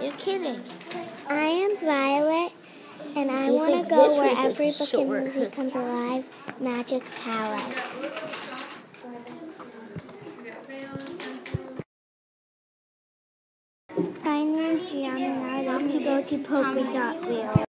You're kidding. I am Violet, and I want to go where every book and movie comes alive. Magic Palace. Hi, name's Gianna, and I would love to go to Polka Dot wheel.